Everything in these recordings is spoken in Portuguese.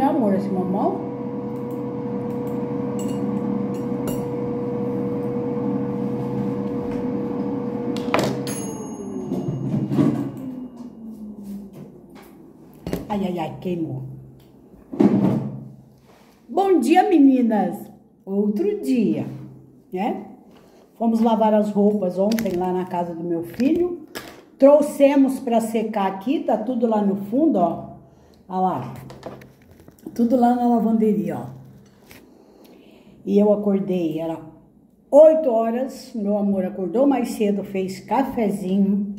né, amor, esse mamão? Ai, ai, ai, queimou. Bom dia, meninas. Outro dia, né? Fomos lavar as roupas ontem lá na casa do meu filho. Trouxemos para secar aqui, tá tudo lá no fundo, ó. Olha lá. Tudo lá na lavanderia, ó. E eu acordei, era 8 horas, meu amor acordou mais cedo, fez cafezinho.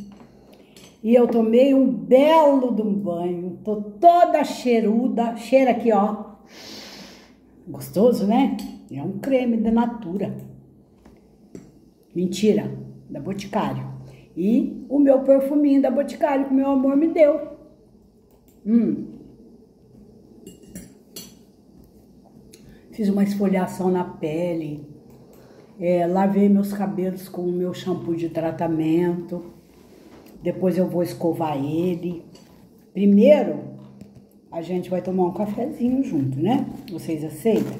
E eu tomei um belo de um banho. Tô toda cheiruda, cheira aqui, ó. Gostoso, né? É um creme da Natura. Mentira, da Boticário. E o meu perfuminho da Boticário que meu amor me deu. Hum. Fiz uma esfoliação na pele. É, lavei meus cabelos com o meu shampoo de tratamento. Depois eu vou escovar ele. Primeiro, a gente vai tomar um cafezinho junto, né? Vocês aceitam?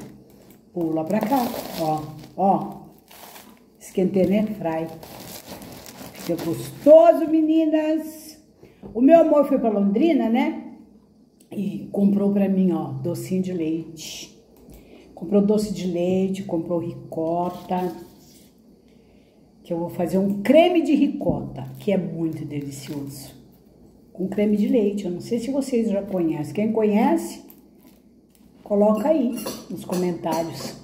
Pula pra cá, ó, ó. Esquentei né, fry. Fica gostoso, meninas. O meu amor foi pra Londrina, né? E comprou pra mim, ó, docinho de leite. Comprou doce de leite, comprou ricota. Que eu vou fazer um creme de ricota, que é muito delicioso. Com creme de leite. Eu não sei se vocês já conhecem. Quem conhece, coloca aí nos comentários.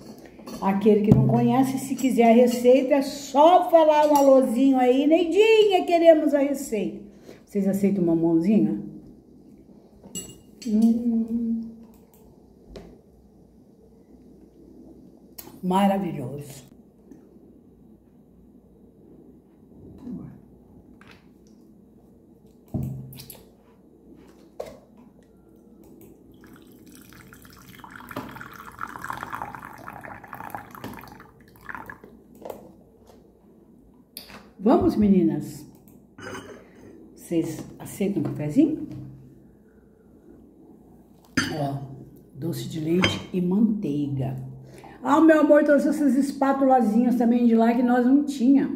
Aquele que não conhece, se quiser a receita, é só falar um alôzinho aí. Neidinha, queremos a receita. Vocês aceitam uma mãozinha? Hum. Maravilhoso. Vamos, meninas? Vocês aceitam um cafezinho? Ó, doce de leite e manteiga. Ah, o meu amor trouxe essas espátulazinhas também de lá que nós não tinha.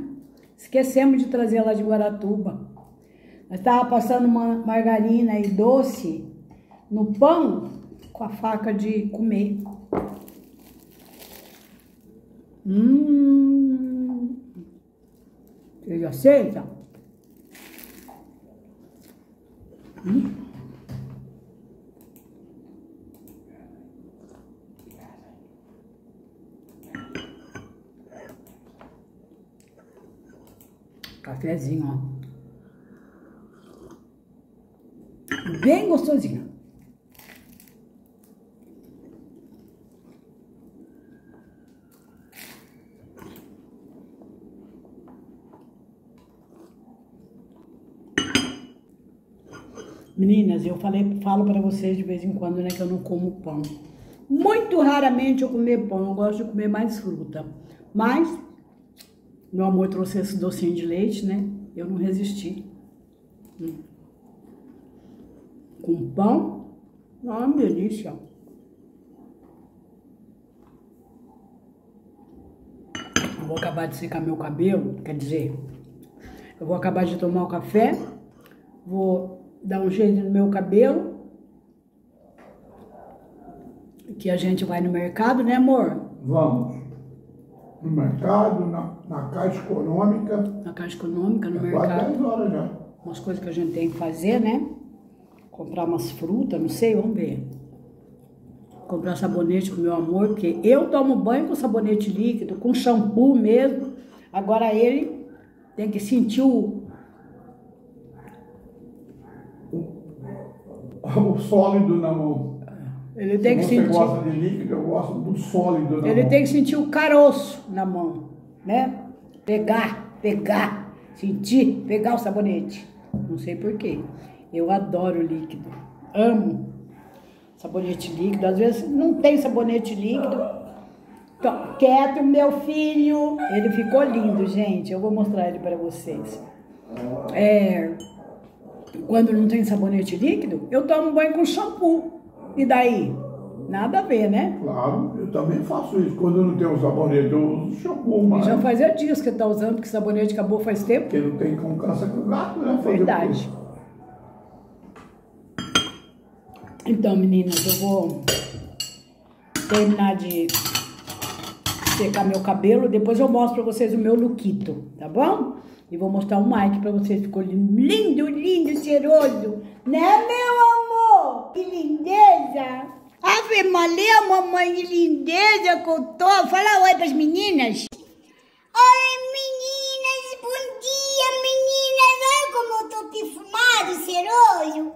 Esquecemos de trazer lá de Guaratuba. Nós tava passando uma margarina e doce no pão com a faca de comer. Hum. Ele aceita? Hum? Cafézinho, ó. Bem gostosinho. Meninas, eu falei, falo para vocês de vez em quando, né, que eu não como pão. Muito raramente eu comer pão, eu gosto de comer mais fruta. Mas, meu amor trouxe esse docinho de leite, né? Eu não resisti. Hum. Com pão, uma delícia. Eu vou acabar de secar meu cabelo, quer dizer, eu vou acabar de tomar o café, vou dar um jeito no meu cabelo. Que a gente vai no mercado, né, amor? Vamos. No mercado, na, na Caixa Econômica. Na Caixa Econômica, no é quase mercado. 10 horas já. Umas coisas que a gente tem que fazer, né? Comprar umas frutas, não sei, vamos ver. Comprar sabonete pro meu amor, porque eu tomo banho com sabonete líquido, com shampoo mesmo. Agora ele tem que sentir o, O sólido na mão. Ele tem que Se sentir. gosta de líquido, eu gosto do sólido na Ele mão. tem que sentir o caroço na mão, né? Pegar, pegar, sentir, pegar o sabonete. Não sei porquê. Eu adoro líquido. Amo sabonete líquido. Às vezes não tem sabonete líquido. Então, quieto, meu filho. Ele ficou lindo, gente. Eu vou mostrar ele para vocês. É, quando não tem sabonete líquido, eu tomo banho com shampoo. E daí? Nada a ver, né? Claro, eu também faço isso. Quando eu não tenho sabonete, eu uso shampoo, mas Já fazia dias que tá usando, porque sabonete acabou faz tempo. porque não tem como caça com gato, né? Fazer? Verdade. Então, meninas, eu vou terminar de secar meu cabelo. Depois eu mostro pra vocês o meu lookito, tá bom? E vou mostrar o Mike pra vocês. Ficou lindo, lindo, cheiroso. Né, meu amor? Que lindeza! Ave Maria, mamãe, lindeza que eu tô. Fala oi pras meninas. Oi, meninas, bom dia, meninas. Olha como eu tô perfumado, cheiroso.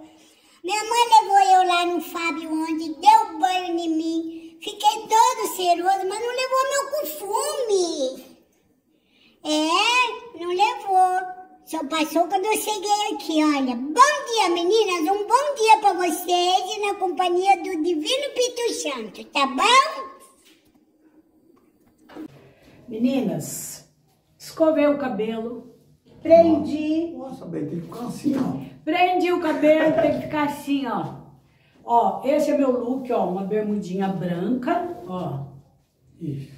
Minha mãe levou eu lá no Fábio onde deu banho em mim. Fiquei todo cheiroso, mas não levou meu perfume. É, não levou. Só passou quando eu cheguei aqui, olha. Bom dia, meninas. Um bom dia pra vocês e na companhia do Divino Pito Santo, tá bom? Meninas, escovei o cabelo, prendi, Nossa, bem, tem que ficar assim, ó. prendi o cabelo, tem que ficar assim, ó. Ó, esse é meu look, ó, uma bermudinha branca, ó. Isso.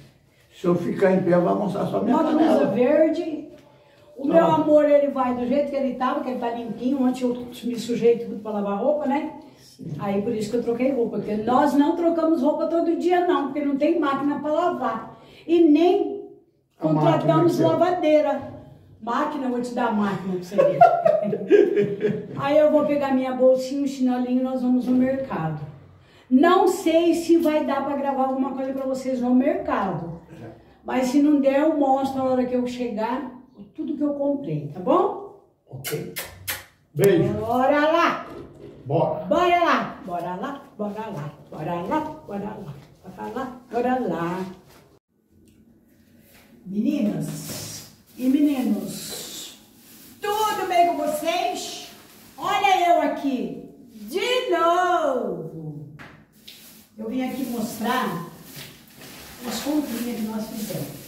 Se eu ficar em pé, vai mostrar só minha Uma blusa canela. verde. O Tá meu amor, ele vai do jeito que ele tava, que ele tá limpinho. Ontem eu me sujei tudo pra lavar roupa, né? Aí por isso que eu troquei roupa, porque nós não trocamos roupa todo dia, não, porque não tem máquina pra lavar. E nem A contratamos ó. lavadeira. Máquina, eu vou te dar a máquina pra você ver. Aí eu vou pegar minha bolsinha, um chinelinho e nós vamos no mercado. Não sei se vai dar pra gravar alguma coisa pra vocês no mercado. Mas se não der, eu mostro na hora que eu chegar tudo que eu comprei, tá bom? Ok. Beijo. Bora lá! Bora. Bora lá! Bora lá, bora lá, bora lá, bora lá, bora lá, bora lá. Meninas e meninos, tudo bem com vocês? Olha eu aqui, de novo! Eu vim aqui mostrar as comprinhas que nós fizemos.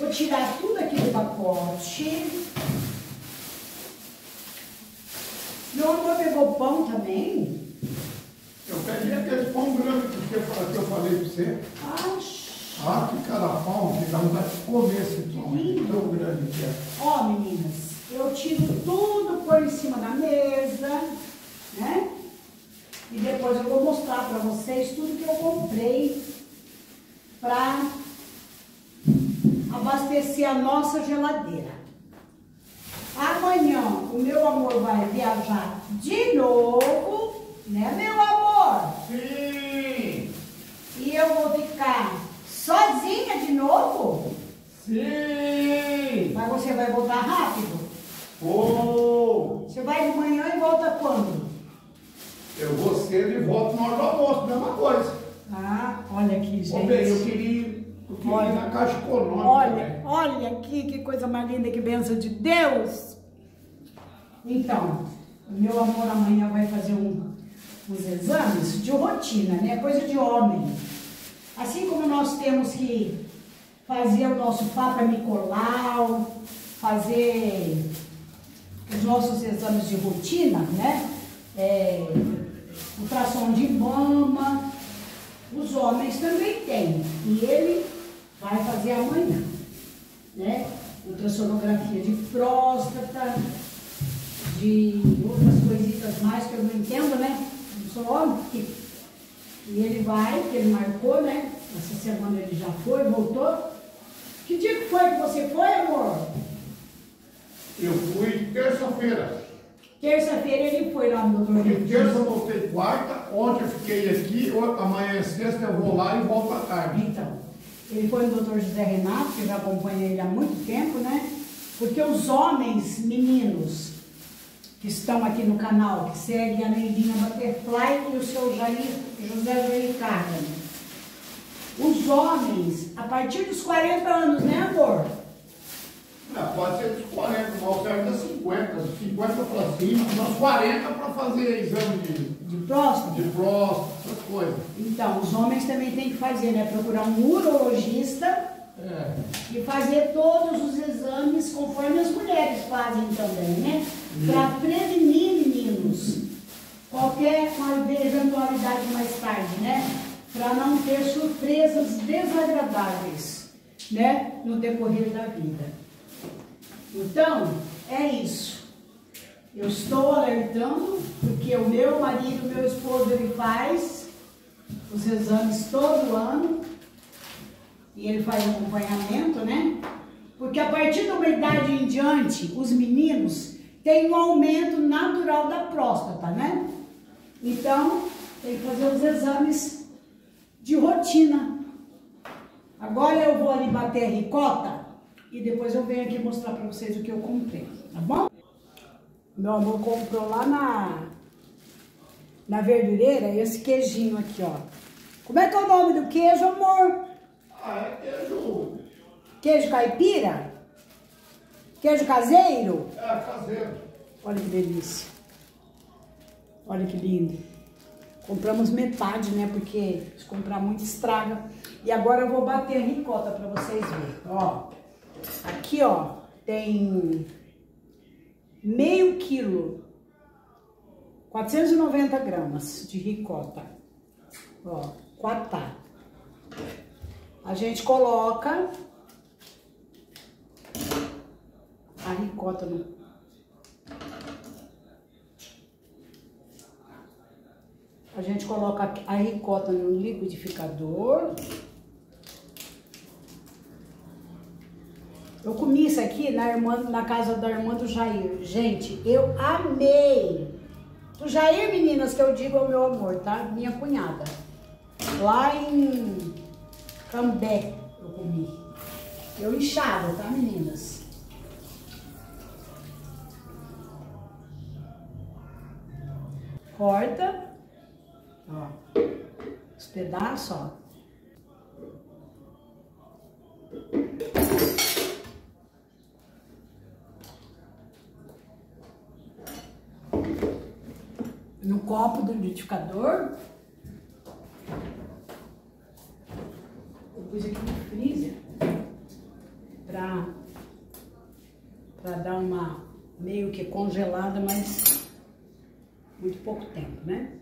Vou tirar tudo aqui do pacote. Meu amor pegou pão também? Eu pedi aquele pão grande que eu, falei pra você. Acho. Ah, que cada pão, que dá vontade de comer esse pão. Tão grande que é. Ó, meninas, eu tiro tudo por em cima da mesa, né? E depois eu vou mostrar pra vocês tudo que eu comprei pra abastecer a nossa geladeira. Amanhã o meu amor vai viajar de novo, né, meu amor? Sim! E eu vou ficar sozinha de novo? Sim! Mas você vai voltar rápido? Oh! Você vai de manhã e volta quando? Eu vou cedo e volto na hora do almoço, mesma coisa. Ah, olha aqui, Ô, bem, eu gente. queria, queria Olha. na Caixa Econômica. Olha, né? olha aqui que coisa mais linda, que benção de Deus. Então, meu amor amanhã vai fazer um- uns exames de rotina, né? Coisa de homem. Assim como nós temos que fazer o nosso Papa Nicolau, fazer os nossos exames de rotina, né? É, ultrassom de mama, os homens também têm. E ele vai fazer amanhã, né? Ultrassonografia de próstata, de outras coisitas mais que eu não entendo, né? Não sou homem. E ele vai, que ele marcou, né? Essa semana ele já foi, voltou. Que dia que foi que você foi, amor? Eu fui terça-feira. Terça-feira ele foi lá no doutor Fui terça, eu voltei quarta. Ontem eu fiquei aqui. Amanhã é sexta, eu vou lá e volto à tarde. Então, ele foi no doutor José Renato, que eu já acompanho ele há muito tempo, né? Porque os homens, meninos, que estão aqui no canal, que seguem a Neidinha Butterfly e o seu Jair, José Jair Carmen. Os homens, a partir dos 40 anos, né, amor? Ah, pode ser dos 40, mas o certo é 50. Dos 50 para cima, dos 40 para fazer exame de, De próstata. de próstata, coisas. Então, os homens também têm que fazer, né? Procurar um urologista É. e fazer todos os exames conforme as mulheres fazem também, né? Para prevenir, meninos, qualquer eventualidade mais tarde, né? Para não ter surpresas desagradáveis, né? No decorrer da vida. Então, é isso. Eu estou alertando, porque o meu marido, meu esposo, ele faz os exames todo ano e ele faz acompanhamento, né? Porque a partir de uma idade em diante, os meninos têm um aumento natural da próstata, né? Então, tem que fazer os exames de rotina. Agora eu vou ali bater a ricota e depois eu venho aqui mostrar para vocês o que eu comprei, tá bom? Meu amor comprou lá na, na verdureira esse queijinho aqui, ó. Como é que é o nome do queijo, amor? Ah, é queijo. Queijo caipira? Queijo caseiro? É, caseiro. Olha que delícia. Olha que lindo. Compramos metade, né? Porque se comprar muito estraga. E agora eu vou bater a ricota para vocês verem. Ó, aqui ó, tem meio quilo, 490 gramas de ricota. Ó, quatá. A gente coloca a ricota no... A gente coloca a ricota no liquidificador. Eu comi isso aqui na, irmã, na casa da irmã do Jair. Gente, eu amei. Do Jair, meninas, que eu digo é o meu amor, tá? Minha cunhada. Lá em Cambé eu comi. Eu inchada, tá, meninas? Corta. Ó. Os pedaços, ó. no copo do liquidificador. Pus aqui no freezer pra, pra dar uma meio que congelada, mas muito pouco tempo, né?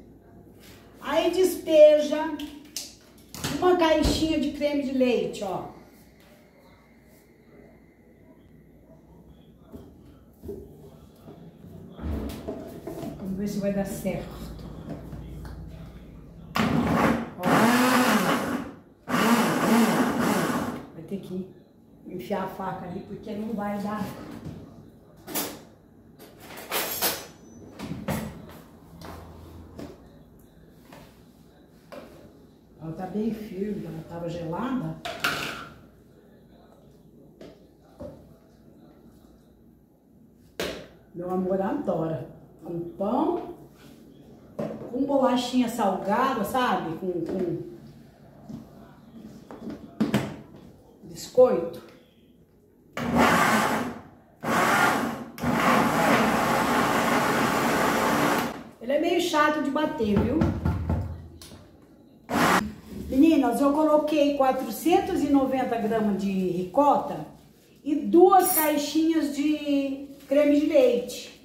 Aí despeja uma caixinha de creme de leite, ó. Vamos ver se vai dar certo. Ó. Vai ter que enfiar a faca ali, porque não vai dar. Ela tá bem firme, ela tava gelada. Meu amor adora. Com pão, com bolachinha salgada, sabe? Com, com biscoito. Ele é meio chato de bater, viu? Meninas, eu coloquei 490 gramas de ricota e duas caixinhas de creme de leite.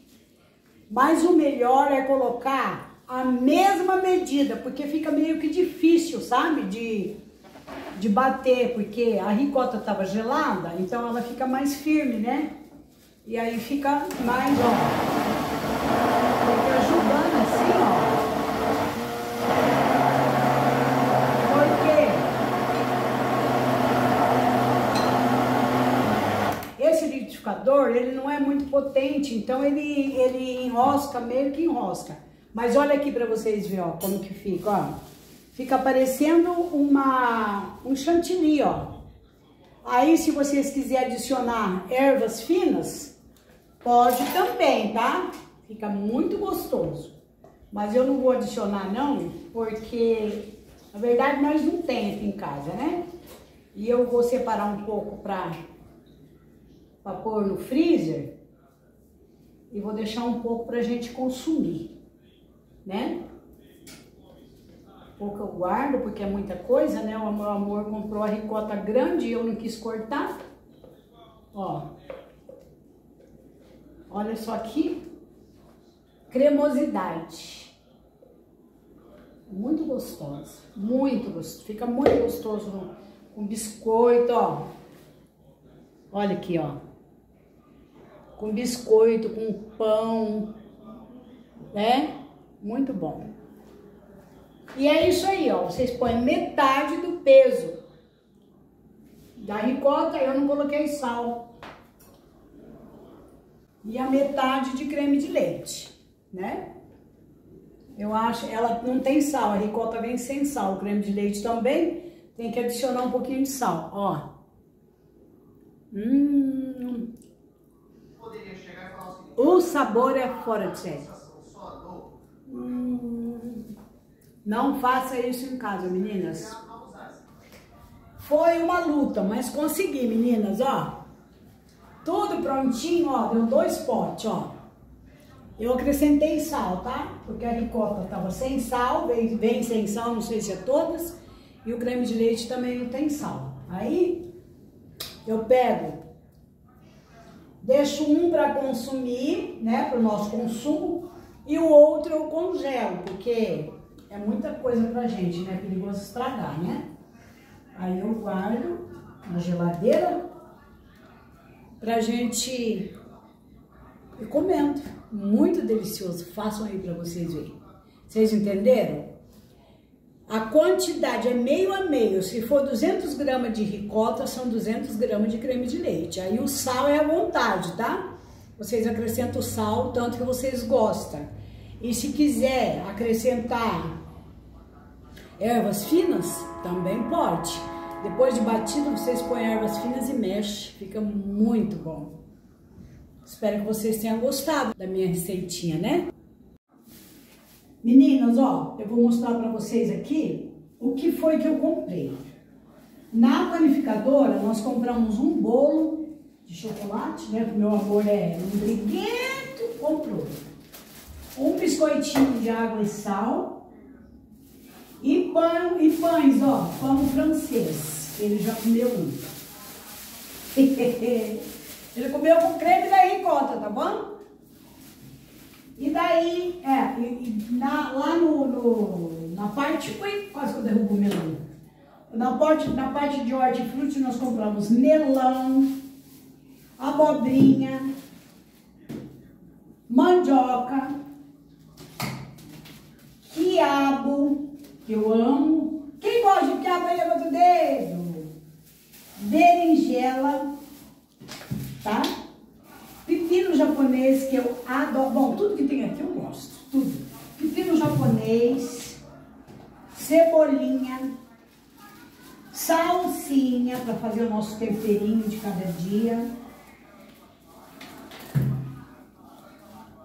Mas o melhor é colocar a mesma medida, porque fica meio que difícil, sabe? De, de bater, porque a ricota estava gelada, então ela fica mais firme, né? E aí fica mais, ó. Fica ajudando assim, ó. Esse liquidificador, ele não é muito potente, então ele, ele enrosca, meio que enrosca. Mas olha aqui para vocês verem, ó, como que fica, ó. Fica parecendo uma, um chantilly, ó. Aí, se vocês quiserem adicionar ervas finas, pode também, tá? Fica muito gostoso. Mas eu não vou adicionar não, porque na verdade nós não temos aqui em casa, né? E eu vou separar um pouco para para pôr no freezer e vou deixar um pouco para a gente consumir, né? Pouco eu guardo porque é muita coisa, né? O meu amor comprou a ricota grande e eu não quis cortar. Ó. Olha só aqui. Cremosidade. Muito gostosa, muito gostoso. Fica muito gostoso no, com biscoito, ó. Olha aqui, ó. Com biscoito, com pão, né? Muito bom. E é isso aí, ó. Vocês põem metade do peso da ricota, eu não coloquei sal. E a metade de creme de leite, né? Eu acho, ela não tem sal, a ricota vem sem sal, o creme de leite também tem que adicionar um pouquinho de sal, ó. Hum. O sabor é fora de série. Hum. Não faça isso em casa, meninas. Foi uma luta, mas consegui, meninas, ó. Tudo prontinho, ó. Deu dois potes, ó. Eu acrescentei sal, tá? Porque a ricota tava sem sal, vem, vem sem sal, não sei se é todas. E o creme de leite também não tem sal. Aí, eu pego, deixo um para consumir, né? Para o nosso consumo. E o outro eu congelo, porque é muita coisa pra gente, né? É perigoso estragar, né? Aí eu guardo na geladeira pra gente ir comendo. Muito delicioso. Façam aí pra vocês verem. Vocês entenderam? A quantidade é meio a meio. Se for 200 gramas de ricota, são 200 gramas de creme de leite. Aí o sal é à vontade, tá? Vocês acrescentam o sal tanto que vocês gostam. E se quiser acrescentar ervas finas, também pode. Depois de batido, vocês põem ervas finas e mexe. Fica muito bom. Espero que vocês tenham gostado da minha receitinha, né? Meninas, ó, eu vou mostrar para vocês aqui o que foi que eu comprei. Na panificadora, nós compramos um bolo de chocolate, né? Que meu amor é um briguento, comprou. Um biscoitinho de água e sal. E pão e pães, ó, pão francês. Ele já comeu um. Ele comeu com creme da ricota, tá bom? E daí, é, e, e na, lá no, no, na parte, ui, quase que eu derrubo o melão. Na parte, na parte de hortifruti nós compramos melão, abobrinha, mandioca, quiabo, que eu amo. Quem gosta de quiabo aí, levanta o dedo. Berinjela, tá? Pepino japonês, que eu adoro. Bom, tudo que tem aqui eu gosto, tudo. Pepino japonês, cebolinha, salsinha para fazer o nosso temperinho de cada dia.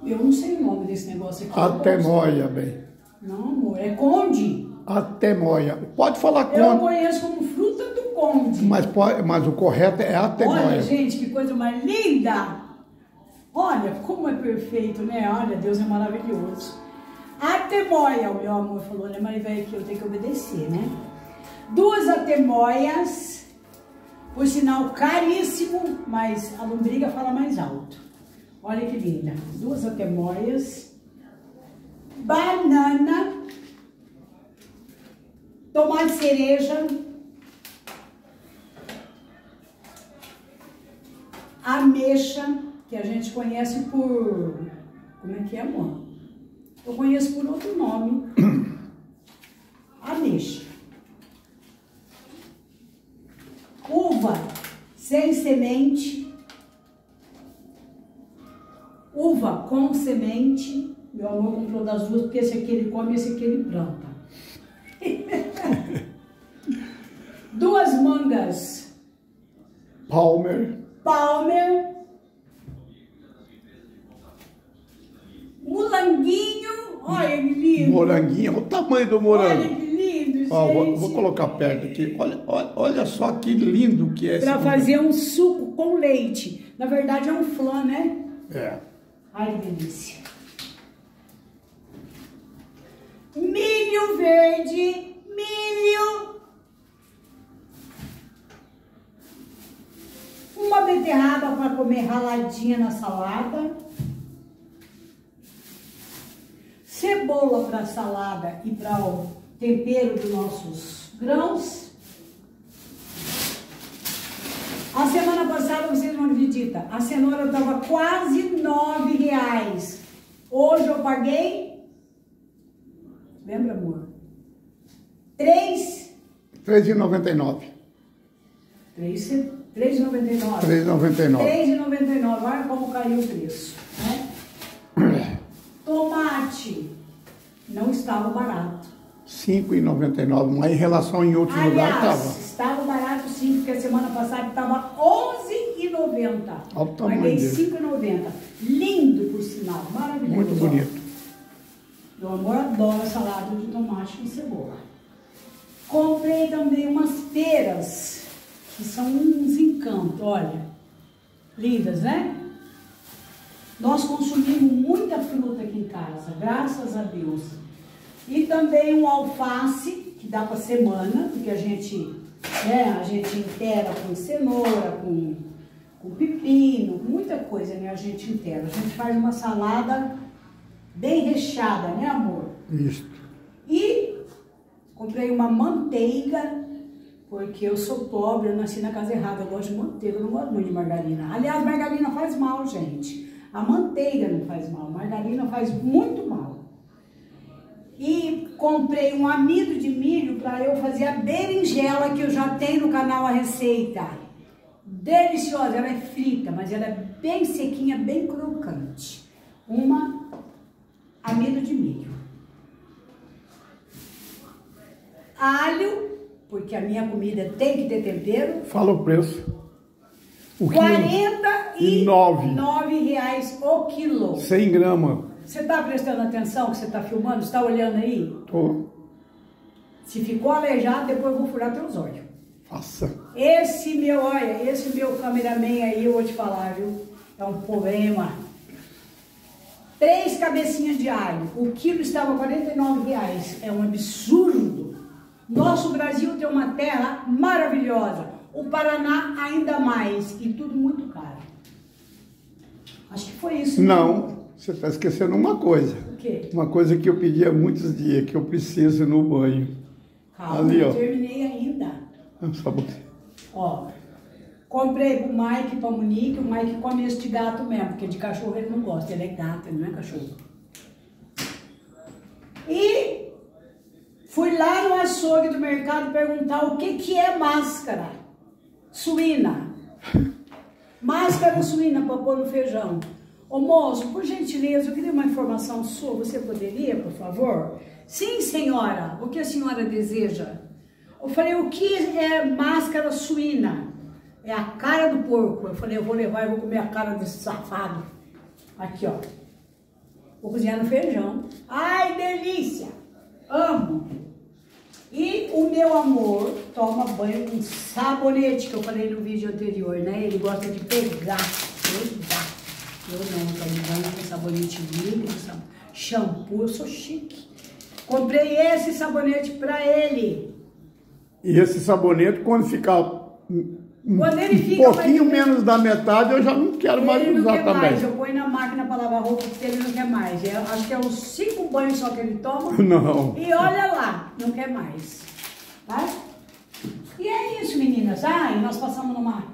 Eu não sei o nome desse negócio aqui. Atemoia, bem. Não, amor, é conde. Atemoia. Pode falar Eu quanto, conheço como fruta do conde. mas, pode, mas o correto é Olha, atemoia. gente, que coisa mais linda! Olha, como é perfeito, né? Olha, Deus é maravilhoso. Atemoia, o meu amor falou, né, Marivéia, que eu tenho que obedecer, né? Duas atemoias, por sinal caríssimo, mas a lombriga fala mais alto. Olha que linda. Duas atemoias, banana, tomate cereja, ameixa, que a gente conhece por. Como é que é, amor? Eu conheço por outro nome. Ameixa. Uva sem semente. Uva com semente. Meu amor comprou das duas, porque esse aqui ele come, esse aqui ele planta. Palmer. Palmer, Mulanguinho, olha que lindo. Moranguinho. Olha o tamanho do Olha morango. que lindo, gente. Ó, vou, vou colocar perto aqui. Olha, olha, olha só que lindo que é esse Para morango. fazer um suco com leite. Na verdade é um flan, né? É. Ai, que delícia. Milho verde, milho. Uma beterraba para comer raladinha na salada. Cebola para salada e para o tempero dos nossos grãos. A semana passada, vocês não acreditam, a cenoura estava quase nove reais. Hoje eu paguei, lembra amor? Três... R$3,99. 3,99. 3,99. 3,99. Olha como caiu o preço. Né? Tomate não estava barato. 5,99, mas em relação em outros lugares Aliás, estava. estava barato sim, porque a semana passada estava 11,90. Olha o tamanho Paguei dele. 5,90. Lindo, por sinal. Maravilhoso. Muito bonito. Meu amor adora salada de tomate com cebola. Comprei também umas peras, que são uns encantos, olha. Lindas, né? Nós consumimos muita fruta aqui em casa, graças a Deus. E também um alface, que dá para semana, porque a gente, né, a gente intera com cenoura, com, com pepino, muita coisa, né, a gente intera. A gente faz uma salada bem recheada, né, amor? Isso. E comprei uma manteiga, porque eu sou pobre, eu nasci na casa errada, eu gosto de manteiga, eu não gosto muito de margarina. Aliás, margarina faz mal, gente. A manteiga não faz mal, margarina faz muito mal. E comprei um amido de milho para eu fazer a berinjela que eu já tenho no canal a receita. Deliciosa, ela é frita, mas ela é bem sequinha, bem crocante. Uma amido de milho. Alho, porque a minha comida tem que ter tempero. Fala o preço. O quilo, 49 reais o quilo. 100 gramas. Você está prestando atenção que você está filmando? Você está olhando aí? Tô. Se ficou aleijado, depois eu vou furar teus olhos. Faça. Esse meu, olha, esse meu cameraman aí, eu vou te falar, viu? É um problema. Três cabecinhas de alho. O quilo estava 49 reais. É um absurdo. Nosso Brasil tem uma terra maravilhosa. O Paraná ainda mais. E tudo muito caro. Acho que foi isso. né? Não, você está esquecendo uma coisa. O quê? Uma coisa que eu pedi há muitos dias, que eu preciso no banho. Calma, Ali, não ó. terminei ainda. Só você. Ó, comprei pro Mike e pra Monique, o Mike come esse de gato mesmo, porque de cachorro ele não gosta, ele é gato, ele não é cachorro. E fui lá no açougue do mercado perguntar o que que é máscara suína. Máscara suína para pôr no feijão. Ô moço, por gentileza, eu queria uma informação sua, você poderia, por favor? Sim, senhora, o que a senhora deseja? Eu falei, o que é máscara suína? É a cara do porco. Eu falei, eu vou levar e vou comer a cara desse safado. Aqui, ó. Vou cozinhar no feijão. Ai, delícia! Amo! E o meu amor toma banho com sabonete, que eu falei no vídeo anterior, né? Ele gosta de pegar, pegar. Eu não, tomo banho com sabonete sab- shampoo, eu sou chique. Comprei esse sabonete pra ele. E esse sabonete, quando ficar Quando ele um fica pouquinho mais- menos da metade, eu já não quero mais ele não usar quer também. mais, eu ponho na máquina para lavar roupa porque ele não quer mais. Eu acho que é uns cinco banhos só que ele toma. Não. E olha lá, não quer mais. Tá? E é isso, meninas. Ah, e nós passamos numa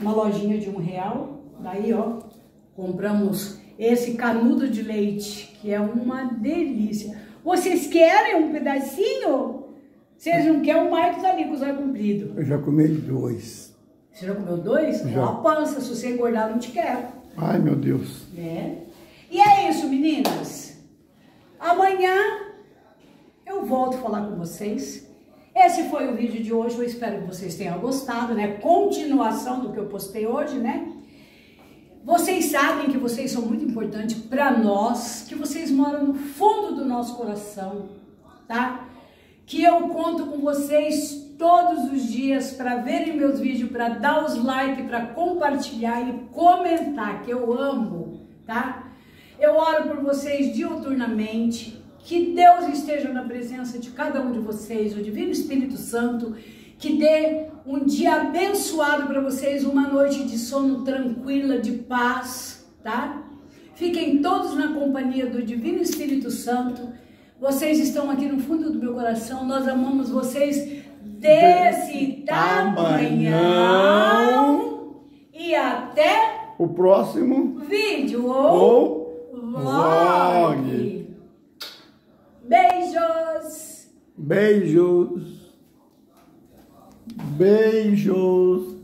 uma lojinha de um real. Daí, ó, compramos esse canudo de leite, que é uma delícia. Vocês querem um pedacinho? Vocês não querem, o Marcos ali com os olhos compridos. Eu já comi dois. Você já comeu dois? Já. Ó a pança, se você engordar, não te quero. Ai, meu Deus. né? E é isso, meninas. Amanhã eu volto a falar com vocês. Esse foi o vídeo de hoje. Eu espero que vocês tenham gostado, né? Continuação do que eu postei hoje, né? Vocês sabem que vocês são muito importantes para nós, que vocês moram no fundo do nosso coração, tá? Que eu conto com vocês todos os dias para verem meus vídeos, para dar os likes, para compartilhar e comentar, que eu amo, tá? Eu oro por vocês diuturnamente, que Deus esteja na presença de cada um de vocês, o Divino Espírito Santo, que dê um dia abençoado para vocês, uma noite de sono tranquila, de paz, tá? Fiquem todos na companhia do Divino Espírito Santo. Vocês estão aqui no fundo do meu coração. Nós amamos vocês desse tamanhão. E até O próximo vídeo ou ou vlog. Beijos! beijos. Beijos.